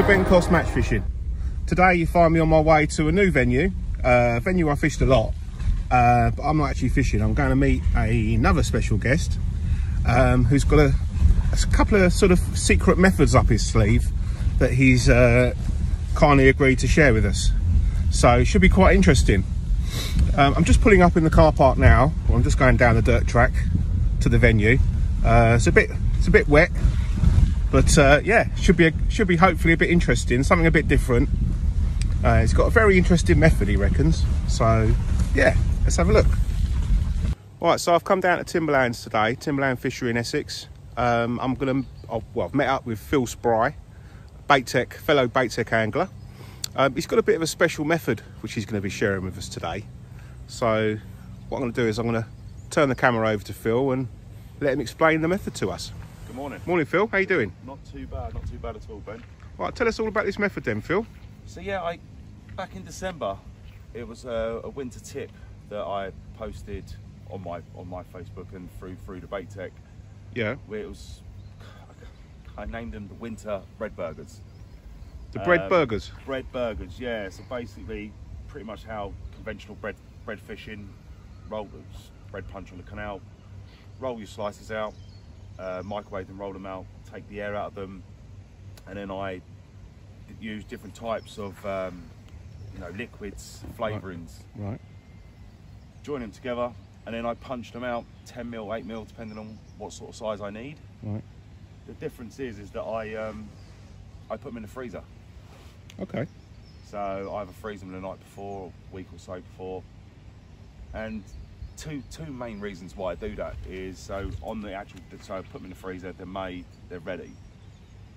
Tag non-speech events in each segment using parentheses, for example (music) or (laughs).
to Ben Coss Match Fishing. Today you find me on my way to a new venue, uh, venue I fished a lot, uh, but I'm not actually fishing. I'm going to meet a, another special guest um, who's got a, a, couple of sort of secret methods up his sleeve that he's uh, kindly agreed to share with us. So it should be quite interesting. Um, I'm just pulling up in the car park now. I'm just going down the dirt track to the venue. Uh, it's a bit, it's a bit wet, but uh, yeah, should be a, should be hopefully a bit interesting, something a bit different. Uh, it's got a very interesting method, he reckons. So yeah, let's have a look. All right, so I've come down to Timberlands today, Timberland Fishery in Essex. Um, I'm gonna, oh, well, I've met up with Phil Spry, bait tech, fellow bait tech angler. Um, he's got a bit of a special method which he's going to be sharing with us today. So what I'm going to do is I'm going to turn the camera over to Phil and let him explain the method to us. Morning. Morning, Phil. How you doing? Not too bad, not too bad at all, Ben. Right, tell us all about this method then, Phil. So yeah, I back in December, it was a, a winter tip that I posted on my on my Facebook and through through the bait tech. Yeah. Where it was, I named them the winter bread burgers. The bread Um, burgers. Bread burgers, yeah. So basically, pretty much how conventional bread bread fishing, roll bread punch on the canal, roll your slices out, uh, microwave them, roll them out, take the air out of them, and then I use different types of um, you know liquids, flavourings, Right. join them together, and then I punch them out 10 mil, 8 mil, depending on what sort of size I need. Right. The difference is is that I um, I put them in the freezer. Okay. So I either freeze them the night before, a week or so before. And two two main reasons why I do that is so on the actual so I put them in the freezer, they're made, they're ready.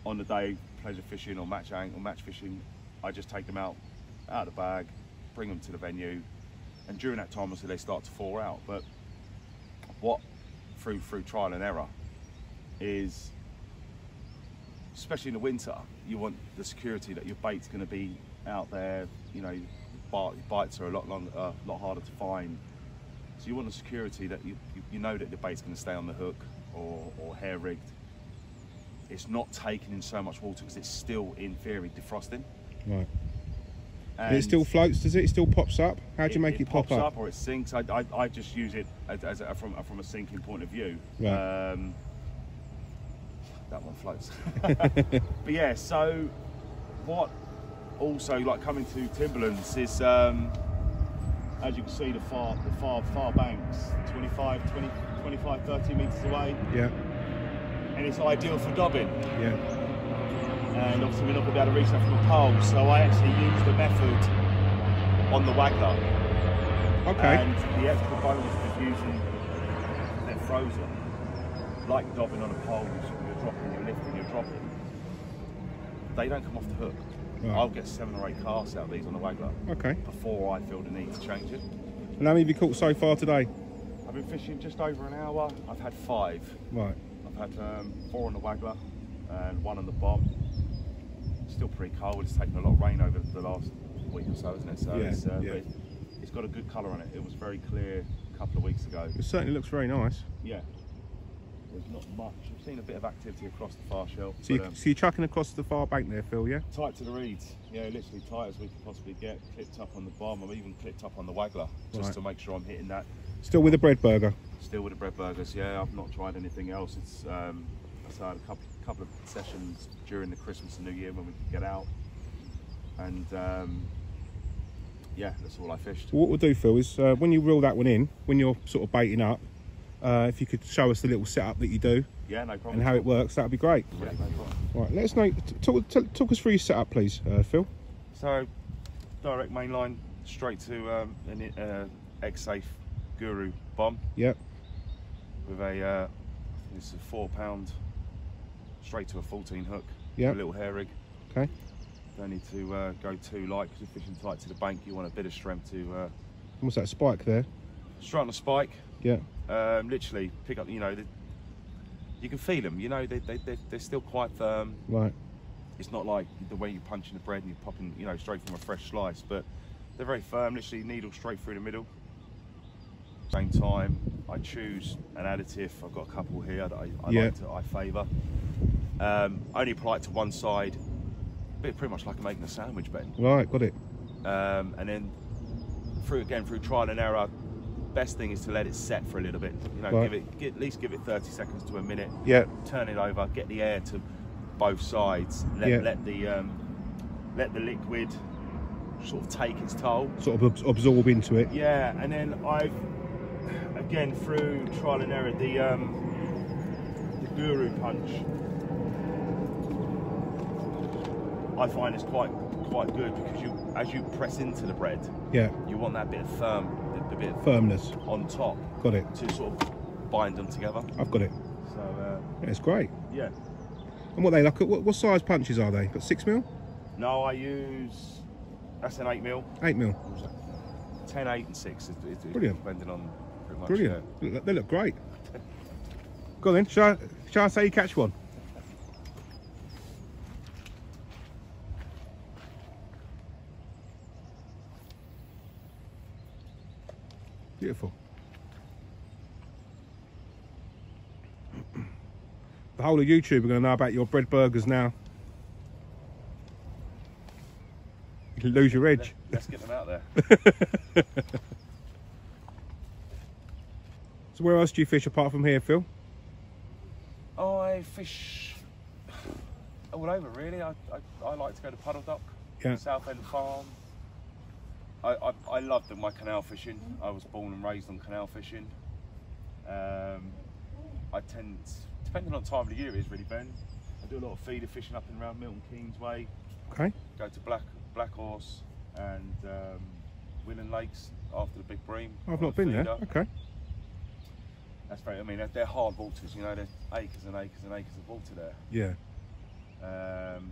On the day pleasure fishing or match or match fishing, I just take them out out of the bag, bring them to the venue, and during that time obviously they start to fall out. But what through through trial and error is especially in the winter, you want the security that your bait's going to be out there. You know, bite, bites are a lot longer, a lot harder to find. So you want the security that you, you, you know that the bait's going to stay on the hook or, or hair rigged. It's not taking in so much water because it's still, in theory, defrosting. Right. And it still floats, does it? It still pops up? How do you make it, pop pops up? or it sinks. I, I, I just use it as, as a, from, from a sinking point of view. Right. Um, that one floats. (laughs) but yeah, so what also like coming to Timberlands is um, as you can see the far the far far banks 25 20 25 30 meters away Yeah. and it's ideal for dobbing Yeah. and obviously we're not going to be able to reach that from a pole so I actually use the method on the waggler Okay. and the extra bonus of using they're frozen like dobbing on a pole you're dropping you're lifting you're dropping they don't come off the hook Right. I'll get seven or eight casts out of these on the waggler Okay. before I feel the need to change it And how many have you caught so far today? I've been fishing just over an hour I've had five Right. I've had um, four on the waggler and one on the bomb still pretty cold it's taken a lot of rain over the last week or so isn't it so Yeah, it's, uh, yeah. it's got a good colour on it it was very clear a couple of weeks ago It certainly looks very nice. Yeah. There's not much. I've seen a bit of activity across the far shelf. So, you, but, um, so you're chucking across the far bank there, Phil, yeah? tight to the reeds. Yeah, literally tight as we can possibly get. Clipped up on the bomb. I'm even clipped up on the waggler just Right. to make sure I'm hitting that. Still with the bread burger. Still with the bread burgers. Yeah, I've not tried anything else. It's um, I had a couple couple of sessions during the Christmas and New Year when we could get out, and um, yeah, that's all I fished. What we'll do, Phil, is uh, when you reel that one in, when you're sort of baiting up, uh, if you could show us the little setup that you do Yeah, no problem. and how it works, that'd be great. Yeah, no problem. Right, let us know. Talk, talk us through your setup, please, uh, Phil. So, direct main line straight to um, an uh, X-Safe Guru bomb Yep. with a, uh, I think it's a four pound straight to a 14 hook. Yep. A little hair rig. Okay. Don't need to uh, go too light because you're fishing tight to the bank. You want a bit of strength to uh, What's that spike there? straight on the spike. Yeah. Um, literally pick up. You know, the, you can feel them. You know, they, they, they, they're still quite firm. Right. It's not like the way you punch in the bread and you're popping, you know, straight from a fresh slice, but they're very firm, literally needle straight through the middle. Same time, I choose an additive. I've got a couple here that I, I Yeah. like to, I favour. Um, only apply it to one side bit pretty much like I'm making a sandwich, Ben. Right, got it. Um, and then through again through trial and error, best thing is to let it set for a little bit. You know, Right. give it get, at least give it 30 seconds to a minute. Yeah, Turn it over, get the air to both sides. Let, Yeah. let the um, let the liquid sort of take its toll. sort of absorb into it. Yeah, and then I've again through trial and error the um, the guru punch. I find it's quite quite good because you as you press into the bread, Yeah, you want that bit of firm, the, the bit of firmness. on top Got it. to sort of bind them together. I've got it. So uh, Yeah, it's great. yeah. And what they look like? What, what size punches are they? Got six mil, No, I use that's an eight mil, eight mil. 10, 8 and six. It, it, Brilliant. Depending on pretty much. Brilliant. They look great. (laughs) Go on then. Shall I, shall I say you catch one? Beautiful. The whole of YouTube are going to know about your bread burgers now. You can lose your edge. Let's get them out there. (laughs) So where else do you fish apart from here, Phil? I fish all over really. I, I, I like to go to Puddle Dock, Yeah. South End Farm. I, I, I love my canal fishing. I was born and raised on canal fishing. Um, I tend, depending on time of the year, it is really Ben. I do a lot of feeder fishing up and around Milton Keynes Way. Okay. Go to Black Black Horse and um, Willen Lakes after the big bream. I've not been there. Okay. That's very. I mean, they're, they're hard waters. You know, there's acres and acres and acres of water there. Yeah. Um,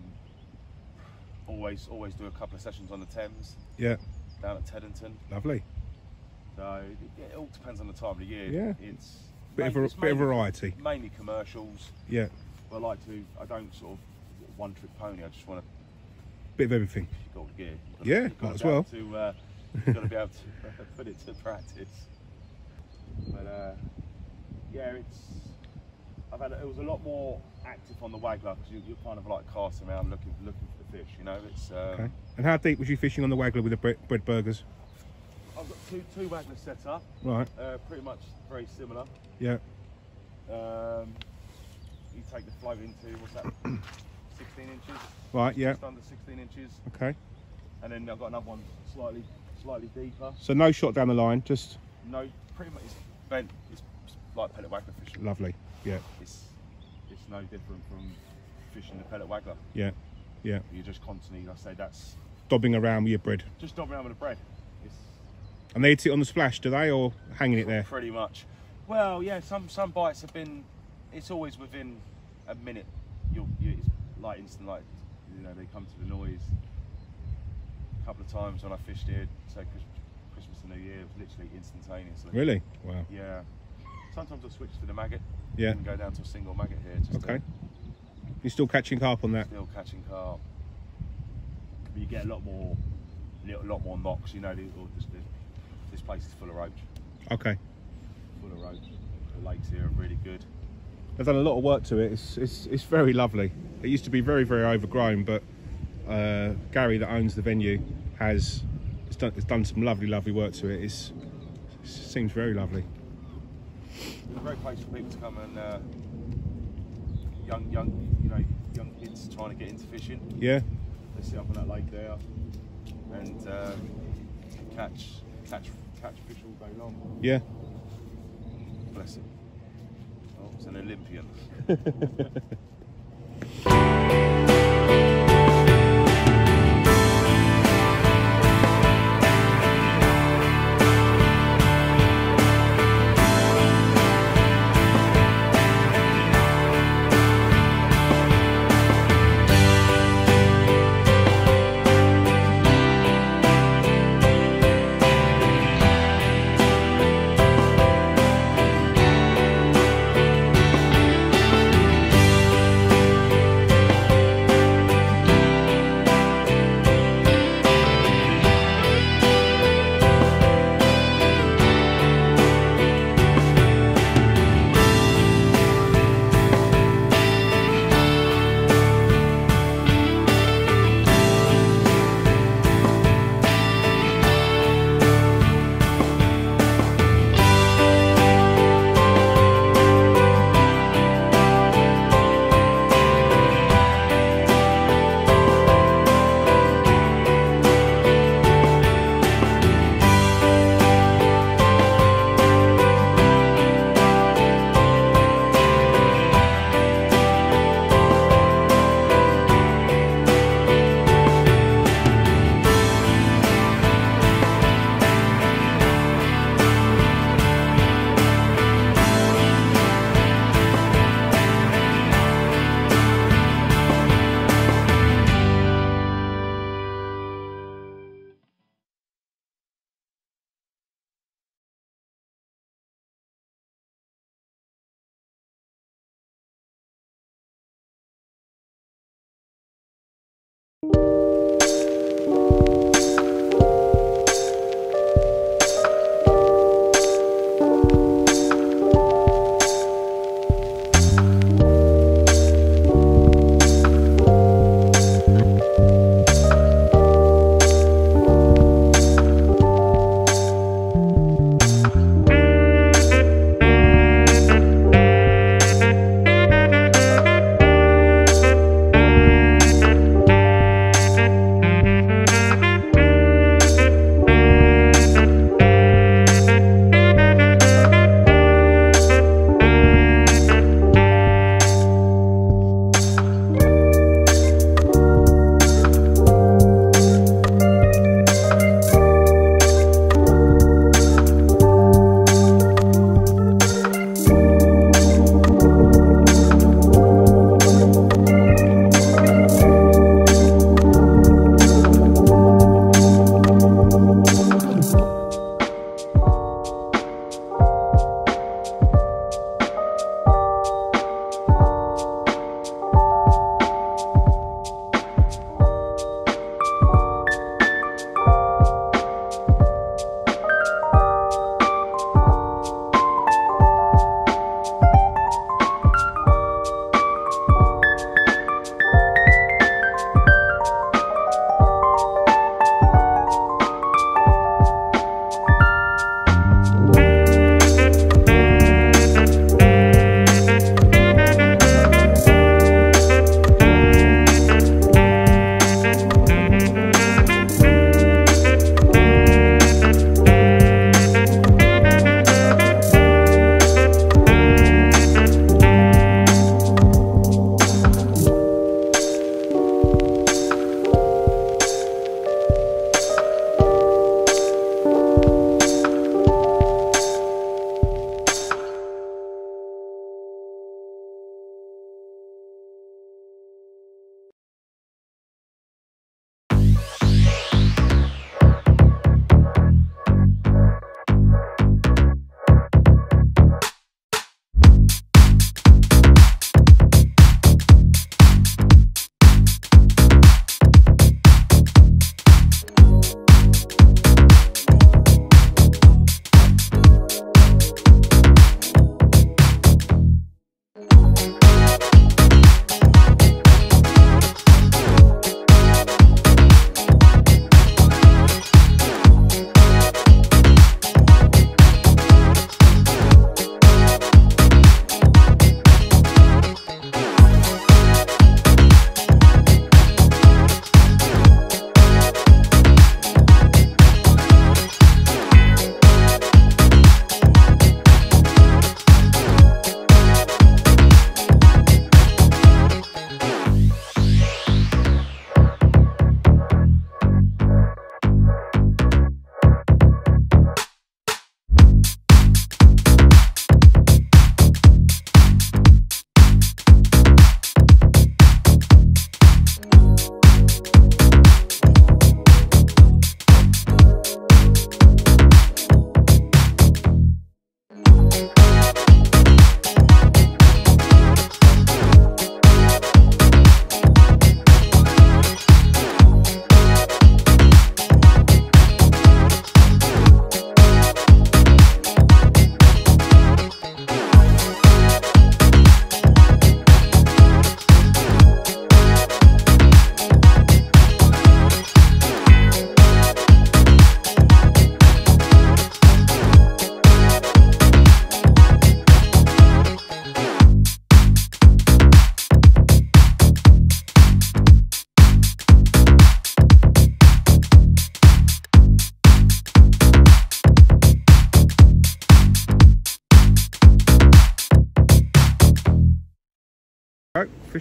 always, always do a couple of sessions on the Thames Yeah. Down at Teddington. Lovely. So it, it all depends on the time of the year. Yeah. it's Bit of, a, bit of variety. Mainly commercials. Yeah. I like to. I don't sort of one trick pony. I just want to. Bit of everything. You've got the gear. Got Yeah, got might as to well. To, uh, you've got to be able to uh, (laughs) put it to practice. But uh, yeah, it's. I've had. It was a lot more active on the waggler because you, you're kind of like casting around looking looking for fish. You know, it's. Um, Okay. And how deep was you fishing on the waggler with the bread, bread burgers? I've got two two wagglers set up, Right. uh, pretty much very similar. Yeah. Um, you take the float into what's that, (coughs) 16 inches, Right. Yeah. just under 16 inches, Okay. and then I've got another one slightly slightly deeper. So no shot down the line. Just No, pretty much it's bent. It's like pellet waggler fishing. lovely. Yeah. It's it's no different from fishing the pellet waggler. Yeah. Yeah. You're just constantly, I say that's Dobbing around with your bread. just not around with the bread. It's And they eat it on the splash, do they, or hanging it there? Pretty much. Well, yeah. Some some bites have been. It's always within a minute. You'll, you, it's like instant. Like you know, they come to the noise. A couple of times when I fished here, say Christmas and New Year, it was literally instantaneously. Really? Wow. Yeah. Sometimes I switch to the maggot. Yeah. And go down to a single maggot here. Just Okay. To You're still catching carp on that. still catching carp. But you get a lot more, little lot more knocks. You know, this, this, this place is full of roach. Okay. Full of roach. The lakes here are really good. They've done a lot of work to it. It's it's, it's very lovely. It used to be very very overgrown, but uh, Gary that owns the venue has it's done, it's done some lovely lovely work to it. It's, it seems very lovely. It's a great place for people to come and uh, young, young, you know, young kids trying to get into fishing. Yeah. They sit up on that lake there and um, catch, catch, catch fish all day long. Yeah. Bless him. Oh, it's an Olympian. (laughs) you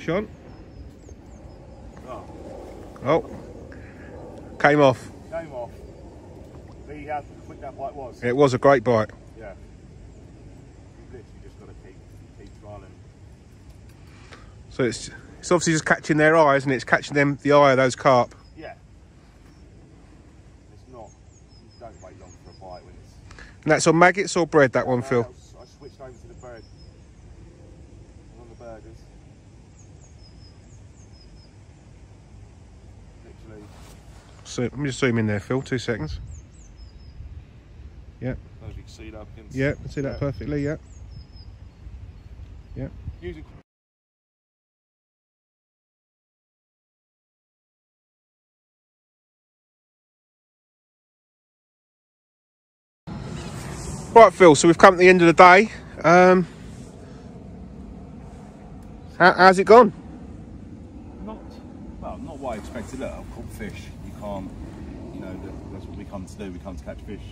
fish on. Oh, Oh, came off. came off. See how quick that bite was? It was a great bite. Yeah. You've literally just got to keep, keep trialing. So it's it's obviously just catching their eyes and it's catching them the eye of those carp. Yeah. It's not, you don't wait long for a bite when it's... And that's on maggots or bread, that one, No, Phil? that was- I switched over to the bird. I'm on the burgers. Hopefully, So let me just zoom in there, Phil. Two seconds. Yeah, as you can see that yeah, I see that Yeah. perfectly. Yeah, yeah. Music. Right, Phil. So we've come to the end of the day. Um, how, how's it gone? Not well, not what I expected. Look, I've caught fish. You can't, you know, that- that's what we come to do. We come to catch fish,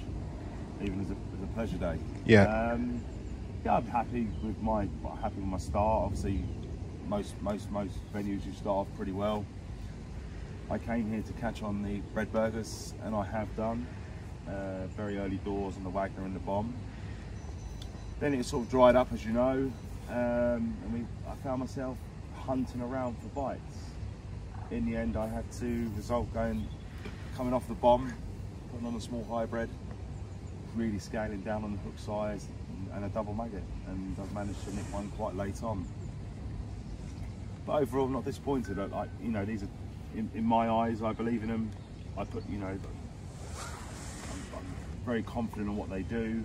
even as a, as a pleasure day. Yeah. Um, yeah, I'm happy with my happy with my start. Obviously, most most most venues you start off pretty well. I came here to catch on the bread burgers, and I have done. Uh, very early doors on the waggler and the Bomb. Then it sort of dried up, as you know, um, and we, I found myself hunting around for bites. In the end, I had to result going, coming off the bomb, putting on a small hybrid, really scaling down on the hook size and, a double maggot, and I've managed to nick one quite late on. But overall, I'm not disappointed. I- Like you know, these are in, in my eyes. I believe in them. I put you know, I'm, I'm very confident in what they do.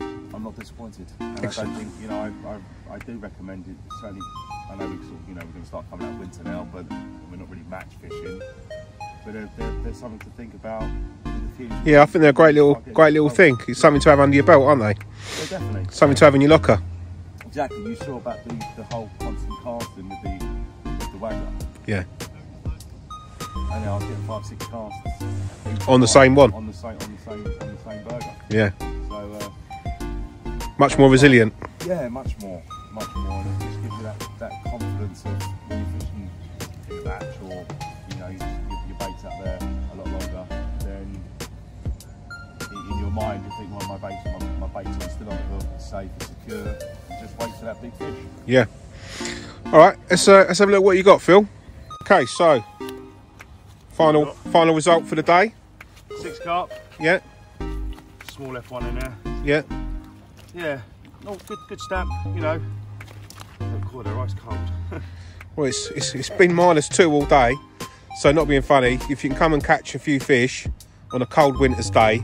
I'm not disappointed. And I Excellent. don't think, you know, I, I, I do recommend it. Certainly, I know we sort of, you know, we're going to start coming out of winter now, but we're not really match fishing. But there, there, there's something to think about in the future. Yeah, I think they're a great little, great little thing. It's something to have under your belt, aren't they? Yeah, definitely. Something to have in your locker. Exactly. You saw about the, the whole constant casting with the, with the waggler. Yeah. And I was getting five, six casts. On the same one? On the same, on the same, on the same burger. Yeah. So, uh, Much more resilient. Yeah, much more, much more, and it just gives you that, that confidence of when you're fishing batch or mind you think, well, my my, my bait's still on the hook, it's safe, it's secure, and just wait for that big fish. Yeah. All right. Let's uh, let's have a look what you got, Phil. Okay. So final final result for the day. Six carp, Yeah. small F1 in there. Yeah. Yeah, Oh, good, good stamp, you know. Oh, God, they're ice cold. Well, it's, it's it's been minus two all day. So not being funny, if you can come and catch a few fish on a cold winter's day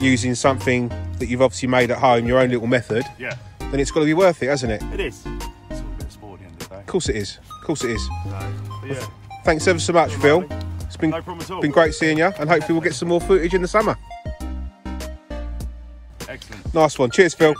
using something that you've obviously made at home, your own little method, yeah, then it's got to be worth it, hasn't it? It is. It's all a bit of sport at the end of the day. course it is. Of course it is. But yeah, Thanks ever so much, Phil. lovely. It's been no problem at all. been great seeing you, and hopefully we'll get some more footage in the summer. Excellent. Nice one. Cheers, Phil.